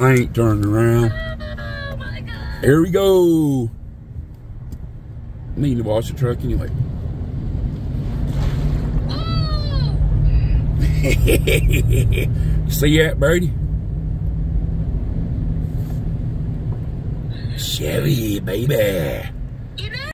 I ain't turning around. Here we go. Need to wash the truck anyway. See that, Birdie. Chevy, baby.